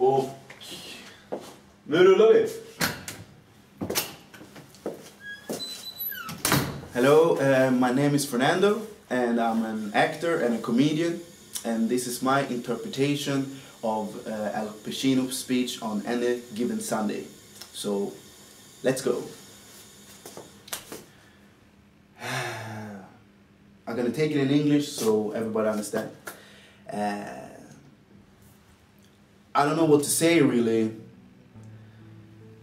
Och nu rullar vi. Hello, uh, my name is Fernando and I'm an actor and a comedian and this is my interpretation of uh, Al Pacino's speech on any given Sunday. So, let's go. I'm gonna take it in English so everybody understand. Uh, I don't know what to say really.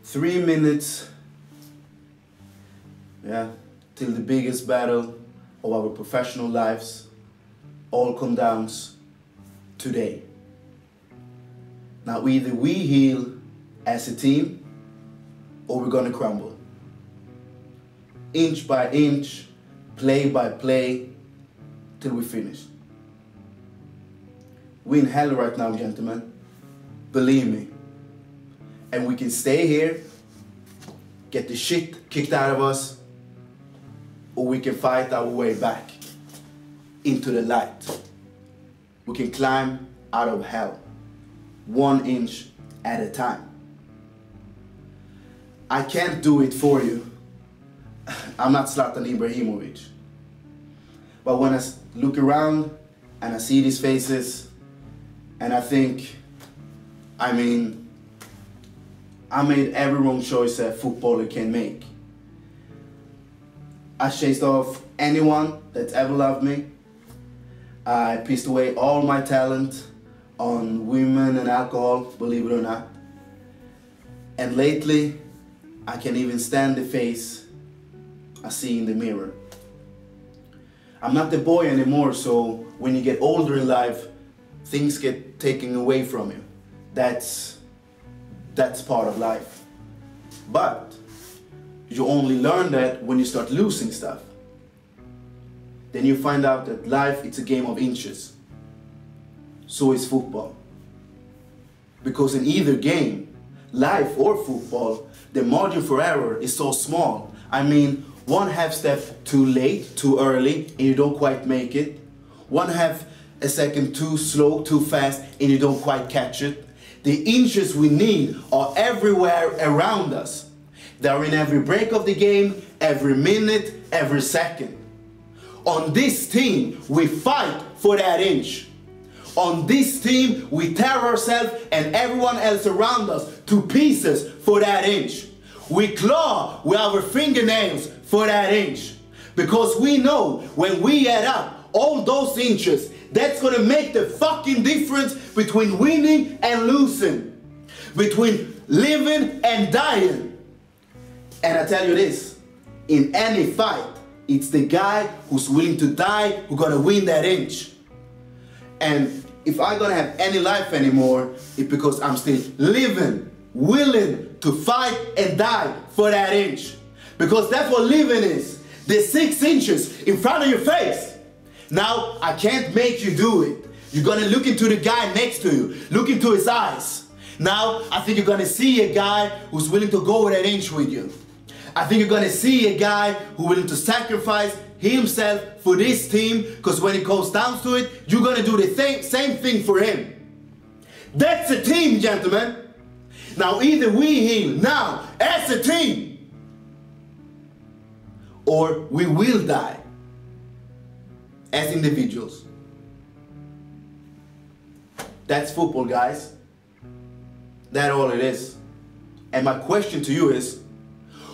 Three minutes, yeah, till the biggest battle of our professional lives all come down today. Now either we heal as a team or we're gonna crumble. Inch by inch, play by play, till we finish. We're in hell right now, gentlemen. Believe me. And we can stay here, get the shit kicked out of us, or we can fight our way back into the light. We can climb out of hell, one inch at a time. I can't do it for you. I'm not Zlatan Ibrahimovic. But when I look around and I see these faces, and I think, I mean, I made every wrong choice a footballer can make. I chased off anyone that's ever loved me. I pissed away all my talent on women and alcohol, believe it or not. And lately, I can even stand the face I see in the mirror. I'm not the boy anymore, so when you get older in life, things get taken away from you. That's that's part of life. But you only learn that when you start losing stuff. Then you find out that life it's a game of inches. So is football. Because in either game, life or football, the margin for error is so small. I mean, one half step too late, too early, and you don't quite make it. One half a second too slow, too fast, and you don't quite catch it. The inches we need are everywhere around us. They're in every break of the game, every minute, every second. On this team, we fight for that inch. On this team, we tear ourselves and everyone else around us to pieces for that inch. We claw with our fingernails for that inch. Because we know when we add up all those inches, that's gonna make the fucking difference between winning and losing, between living and dying. And I tell you this, in any fight, it's the guy who's willing to die who's gonna win that inch. And if I'm gonna have any life anymore, it's because I'm still living, willing to fight and die for that inch. Because that's what living is. The six inches in front of your face. Now, I can't make you do it. You're gonna look into the guy next to you, look into his eyes. Now, I think you're gonna see a guy who's willing to go that inch with you. I think you're gonna see a guy who's willing to sacrifice himself for this team, because when it comes down to it, you're gonna do the same, same thing for him. That's a team, gentlemen. Now, either we heal now as a team, or we will die as individuals. That's football, guys. That's all it is. And my question to you is,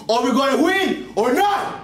are we going to win or not?